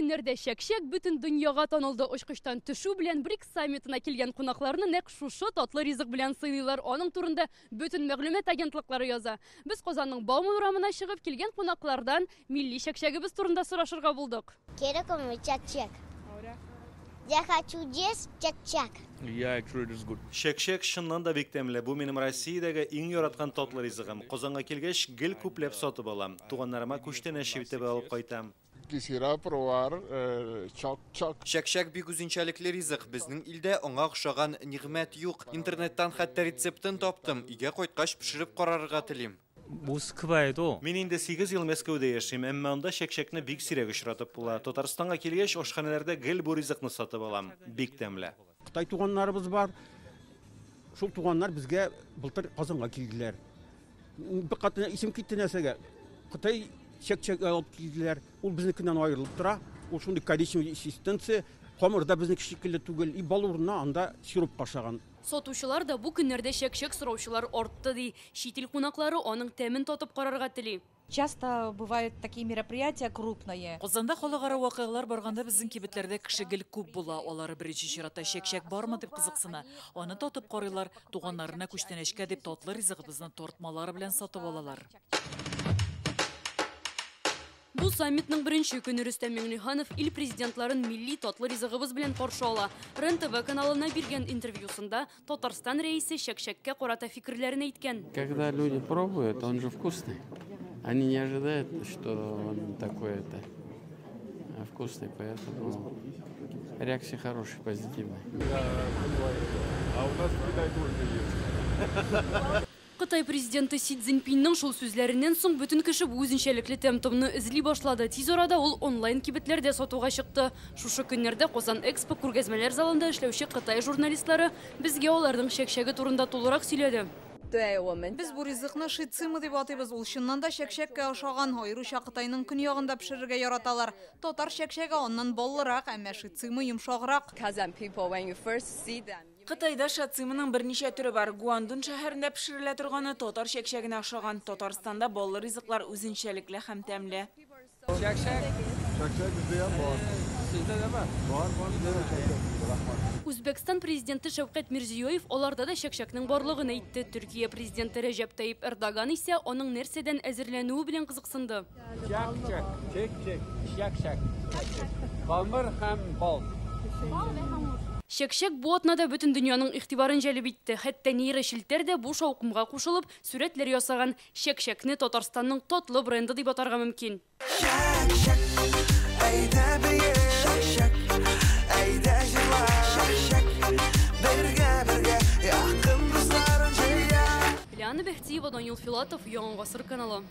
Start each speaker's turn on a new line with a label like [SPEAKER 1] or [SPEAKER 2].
[SPEAKER 1] көннәрдә шәкшәк бөтен дөньяга танылды. Очкыштан төшү белән БРИКС саммитына килгән кунакларны нәкъ шушы татлы ризык белән сыйлыйлар. Аның турында бөтен мәгълүмат агентлыклары яза. Без Казанның Бауман урамына чыгып килгән кунаклардан милли шәкшәгебез турында сорашырга булдык.
[SPEAKER 2] Quiero comer chak-chak. Я хочу есть чак-чак.
[SPEAKER 3] Yeah, actually it is good.
[SPEAKER 4] Шәкшәк шыннан да бик тәмле. Бу минем Россиядәге иң яраткан татлы ризыгым. Казанга килгәч, гел күпләп сатып алам. Туганнарыма күчтән әшибитеп алып кайтам
[SPEAKER 3] quisiera probar chak-chak.
[SPEAKER 5] Шәкшәк бик үзенчәлекле ризык. Безнең илдә аңа охшаган нигъмәт юк. Интернеттан хәтта рецептын таптым. Иге кайткач пешереп карарга телим.
[SPEAKER 6] Москваеду.
[SPEAKER 4] Мин инде 8 ел Мәскәүдә яшим, әмма анда шәкшәкне бик сирәк очратып була. Татарстанга килгәч, ашханәләрдә гел бу ризыкны сатып алам. Бик тәмле.
[SPEAKER 7] Кытай туганнарыбыз бар. Шул туганнар безгә былтыр Казанга килделәр. Бик катына исем китте нәрсәгә. Кытай шек шек алып келділер ол біздікінен айырылып тұра ол сондай коричневый консистенция қамыр да біздікі шекілді түгел и балурына анда сироп қашаған
[SPEAKER 1] Сатучылар да бу көннәрдә шәкшәк сораучылар артты ди. Чит ил кунаклары аның тәмен татып карарга.
[SPEAKER 8] Часто бывают такие мероприятия крупные.
[SPEAKER 9] Казанда халыкара вакыйгалар барганда безнең кибетләрдә кеше гел күп була. Алар беренче чиратта шәкшәк бармы дип кызыксына. Аны татып карыйлар, туганнарына күчтәнәчкә дип татлы ризыгыбызны тортмалары белән сатып алалар.
[SPEAKER 1] Бу саммитның беренче көне Рөстәм Миңнеханов ил президентларын милли татлы ризыгыбыз белән каршы ала. РЕН-ТВ каналына биргән интервьюсында Татарстан рәисе шәкшәккә карата фикерләрен әйткән.
[SPEAKER 10] Когда люди пробуют, он же вкусный. Они не ожидают, что он такой-то а вкусный, поэтому реакция хорошая, позитивная.
[SPEAKER 3] А у нас в Китае тоже есть.
[SPEAKER 1] Кытай президенты Си Цзиньпиннең шул сүзләреннән соң бөтен кеше бу үзенчәлекле тәм-томны эзли башлады. Тиз арада ул онлайн кибетләрдә сатуга чыкты. Шушы көннәрдә Казан Экспо күргәзмәләр залында эшләүче Кытай журналистлары безгә аларның шәкшәге турында тулырак сөйләде.
[SPEAKER 11] Без бу ризыкны шицимы дип атыйбыз. Ул чыннан да шәкшәккә охшаган, аеруча Кытайның көньягында пешерергә яраталар. Татар шәкшәге аннан баллырак, әмма шицимы
[SPEAKER 9] Кытайда шацимының берничә төре бар. Гуандун шәһәрендә пешерелә торганы татар шәкшәгенә охшаган. Татарстанда баллы ризыклар үзенчәлекле һәм тәмле.
[SPEAKER 3] Şakşak. Rahmat.
[SPEAKER 1] Үзбәкстан президенты Шәвкәт Мирзиёев аларда да шәкшәкнең барлыгын әйтте. Төркия президенты Рәҗәп Таyyip Эрдоган исә аның нәрсәдән әзерләнүе белән кызыксынды.
[SPEAKER 10] Çak, çek çek, şak şak. Kamır hem
[SPEAKER 1] бу атнада бөтен дөньяның игътибарын җәлеп итте. Хәтта нейрошелтәр дә бу шаукымга кушылып, сүрәтләр ясаган. Шәкшәкне Татарстанның татлы бренды дип атарга мөмкин. Ляна Бәхтиева, Данил Филатов, Яңа гасыр каналы.